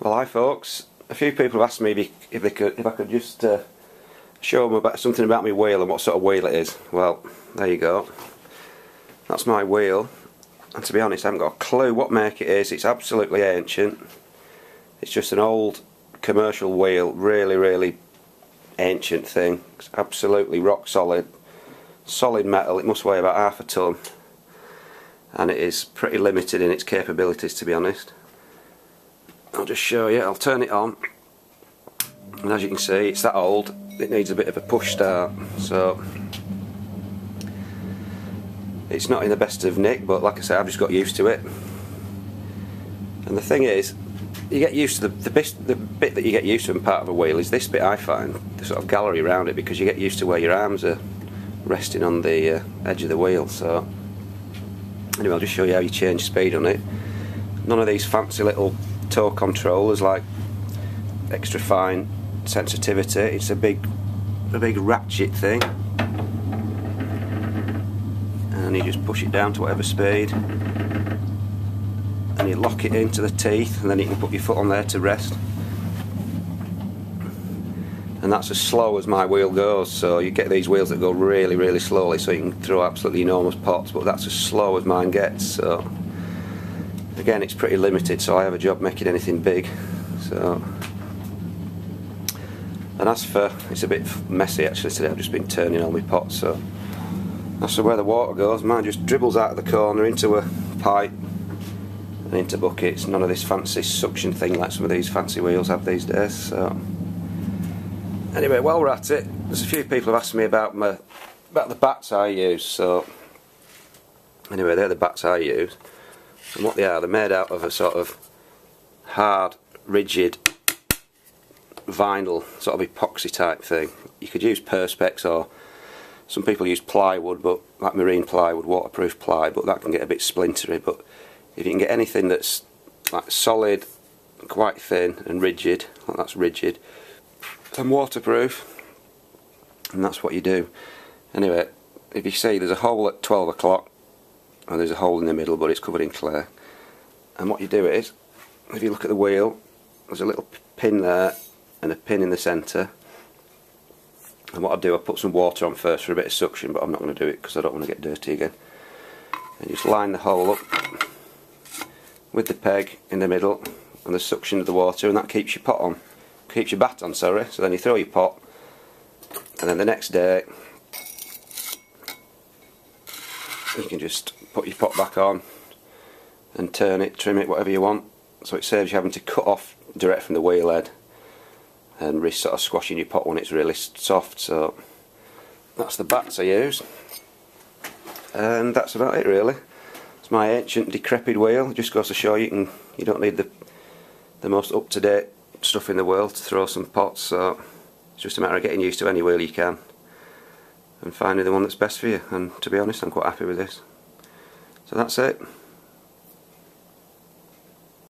Well, hi folks. A few people have asked me if, if they could, if I could just uh, show them about something about my wheel and what sort of wheel it is. Well, there you go. That's my wheel. And to be honest, I haven't got a clue what make it is. It's absolutely ancient. It's just an old commercial wheel, really, really ancient thing. It's absolutely rock solid. Solid metal. It must weigh about half a ton. And it is pretty limited in its capabilities, to be honest. I'll just show you, I'll turn it on. And as you can see it's that old. It needs a bit of a push start. So it's not in the best of nick but like I say I've just got used to it. And the thing is you get used to the, the, bit, the bit that you get used to in part of a wheel is this bit I find the sort of gallery around it because you get used to where your arms are resting on the uh, edge of the wheel. So anyway I'll just show you how you change speed on it. None of these fancy little toe controllers like extra fine sensitivity. It's a big a big ratchet thing. And you just push it down to whatever speed. And you lock it into the teeth and then you can put your foot on there to rest. And that's as slow as my wheel goes so you get these wheels that go really really slowly so you can throw absolutely enormous pots but that's as slow as mine gets so again it's pretty limited so I have a job making anything big so. And as for it's a bit messy actually today I've just been turning all my pots so. That's where the water goes. Mine just dribbles out of the corner into a pipe and into buckets. None of this fancy suction thing like some of these fancy wheels have these days so. Anyway while we're at it there's a few people have asked me about my about the bats I use so. Anyway they're the bats I use and what they are, they're made out of a sort of hard, rigid vinyl, sort of epoxy type thing. You could use perspex or some people use plywood, but like marine plywood, waterproof ply, but that can get a bit splintery. But if you can get anything that's like solid, quite thin and rigid, like that's rigid, and waterproof, and that's what you do. Anyway, if you see there's a hole at 12 o'clock and there's a hole in the middle but it's covered in clay. And what you do is if you look at the wheel there's a little pin there and a pin in the centre. And what I do I put some water on first for a bit of suction but I'm not going to do it because I don't want to get dirty again. And just line the hole up with the peg in the middle and the suction of the water and that keeps your pot on keeps your bat on sorry. So then you throw your pot and then the next day you can just put your pot back on and turn it, trim it, whatever you want. So it saves you having to cut off direct from the wheel head and risk sort of squashing your pot when it's really soft. So that's the bats I use. And that's about it really. It's my ancient decrepit wheel. It just goes to show you can you don't need the the most up to date stuff in the world to throw some pots. So it's just a matter of getting used to any wheel you can and finding the one that's best for you and to be honest I'm quite happy with this so that's it